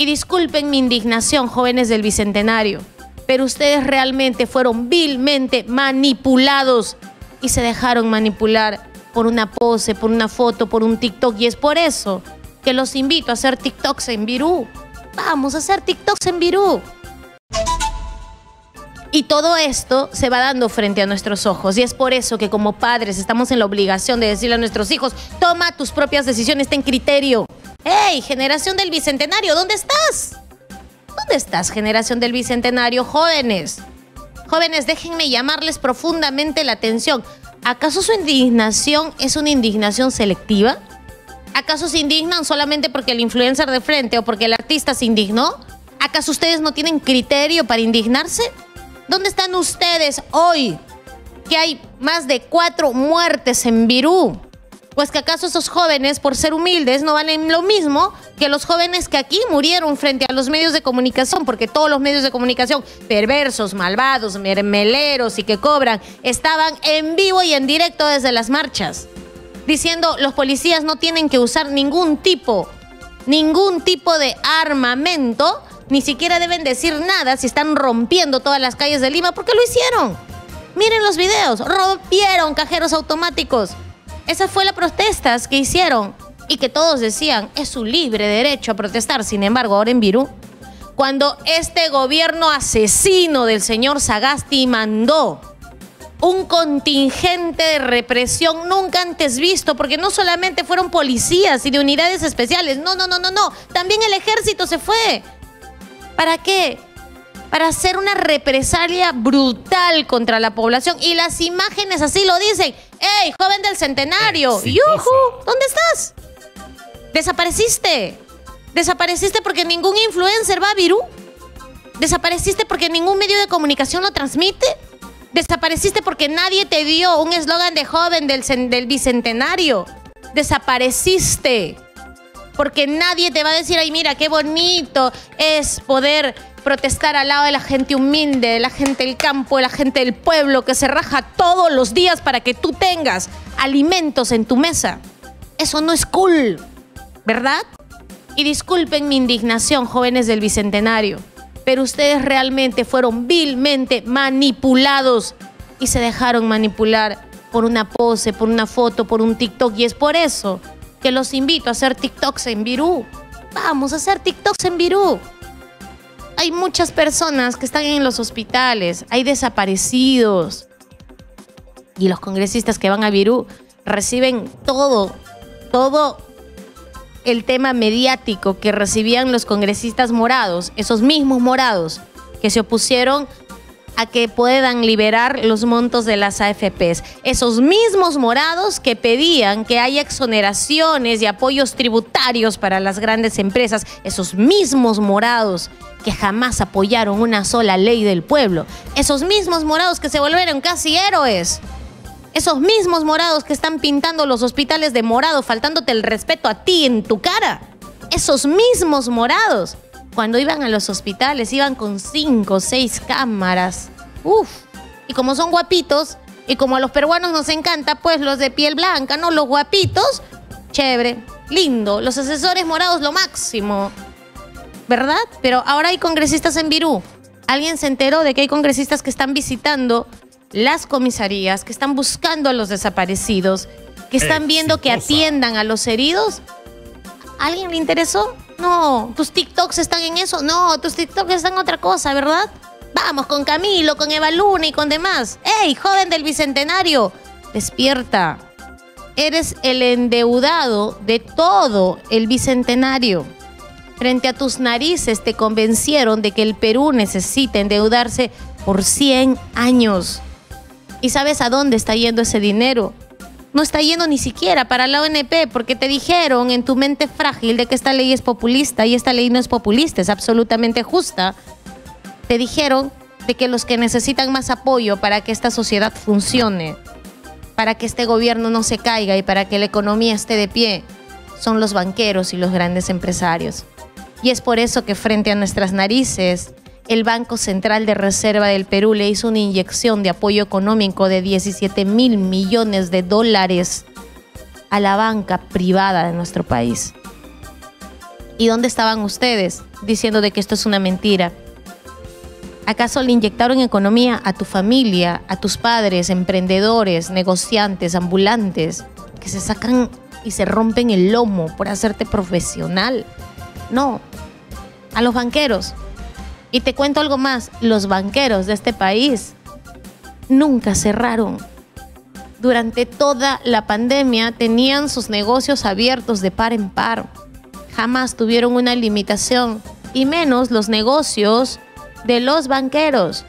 Y disculpen mi indignación, jóvenes del Bicentenario, pero ustedes realmente fueron vilmente manipulados y se dejaron manipular por una pose, por una foto, por un TikTok. Y es por eso que los invito a hacer TikToks en Virú. Vamos a hacer TikToks en Virú. Y todo esto se va dando frente a nuestros ojos. Y es por eso que como padres estamos en la obligación de decirle a nuestros hijos, toma tus propias decisiones, ten criterio. ¡Hey, generación del Bicentenario! ¿Dónde estás? ¿Dónde estás, generación del Bicentenario? Jóvenes. Jóvenes, déjenme llamarles profundamente la atención. ¿Acaso su indignación es una indignación selectiva? ¿Acaso se indignan solamente porque el influencer de frente o porque el artista se indignó? ¿Acaso ustedes no tienen criterio para indignarse? ¿Dónde están ustedes hoy que hay más de cuatro muertes en Virú? Pues que acaso esos jóvenes, por ser humildes, no valen lo mismo que los jóvenes que aquí murieron frente a los medios de comunicación, porque todos los medios de comunicación, perversos, malvados, mermeleros y que cobran, estaban en vivo y en directo desde las marchas, diciendo los policías no tienen que usar ningún tipo, ningún tipo de armamento ni siquiera deben decir nada si están rompiendo todas las calles de Lima, porque lo hicieron. Miren los videos, rompieron cajeros automáticos. Esa fue la protestas que hicieron y que todos decían, es su libre derecho a protestar. Sin embargo, ahora en Virú, cuando este gobierno asesino del señor Sagasti mandó un contingente de represión nunca antes visto, porque no solamente fueron policías y de unidades especiales, no, no, no, no, no, también el ejército se fue. ¿Para qué? Para hacer una represalia brutal contra la población. Y las imágenes así lo dicen. ¡Ey, joven del centenario! ¡Yuhu! ¿Dónde estás? Desapareciste. Desapareciste porque ningún influencer va a Virú. Desapareciste porque ningún medio de comunicación lo transmite. Desapareciste porque nadie te dio un eslogan de joven del, del bicentenario. Desapareciste porque nadie te va a decir, ay, mira, qué bonito es poder protestar al lado de la gente humilde, de la gente del campo, de la gente del pueblo, que se raja todos los días para que tú tengas alimentos en tu mesa. Eso no es cool, ¿verdad? Y disculpen mi indignación, jóvenes del Bicentenario, pero ustedes realmente fueron vilmente manipulados y se dejaron manipular por una pose, por una foto, por un TikTok. Y es por eso que los invito a hacer TikToks en Virú. Vamos a hacer TikToks en Virú. Hay muchas personas que están en los hospitales, hay desaparecidos. Y los congresistas que van a Virú reciben todo, todo el tema mediático que recibían los congresistas morados, esos mismos morados que se opusieron a que puedan liberar los montos de las AFPs. Esos mismos morados que pedían que haya exoneraciones y apoyos tributarios para las grandes empresas, esos mismos morados que jamás apoyaron una sola ley del pueblo, esos mismos morados que se volvieron casi héroes. Esos mismos morados que están pintando los hospitales de morado, faltándote el respeto a ti en tu cara. Esos mismos morados cuando iban a los hospitales, iban con cinco o seis cámaras. Uf. Y como son guapitos, y como a los peruanos nos encanta, pues los de piel blanca, ¿no? Los guapitos, chévere, lindo. Los asesores morados, lo máximo. ¿Verdad? Pero ahora hay congresistas en Virú. ¿Alguien se enteró de que hay congresistas que están visitando las comisarías, que están buscando a los desaparecidos, que están viendo que atiendan a los heridos? ¿Alguien le interesó? No, tus TikToks están en eso. No, tus TikToks están en otra cosa, ¿verdad? Vamos, con Camilo, con Eva Luna y con demás. ¡Ey, joven del Bicentenario! Despierta. Eres el endeudado de todo el Bicentenario. Frente a tus narices te convencieron de que el Perú necesita endeudarse por 100 años. ¿Y sabes a dónde está yendo ese dinero? No está yendo ni siquiera para la ONP porque te dijeron en tu mente frágil de que esta ley es populista y esta ley no es populista, es absolutamente justa. Te dijeron de que los que necesitan más apoyo para que esta sociedad funcione, para que este gobierno no se caiga y para que la economía esté de pie, son los banqueros y los grandes empresarios. Y es por eso que frente a nuestras narices el Banco Central de Reserva del Perú le hizo una inyección de apoyo económico de 17 mil millones de dólares a la banca privada de nuestro país. ¿Y dónde estaban ustedes diciendo de que esto es una mentira? ¿Acaso le inyectaron economía a tu familia, a tus padres, emprendedores, negociantes, ambulantes, que se sacan y se rompen el lomo por hacerte profesional? No, a los banqueros. Y te cuento algo más, los banqueros de este país nunca cerraron. Durante toda la pandemia tenían sus negocios abiertos de par en par jamás tuvieron una limitación, y menos los negocios de los banqueros.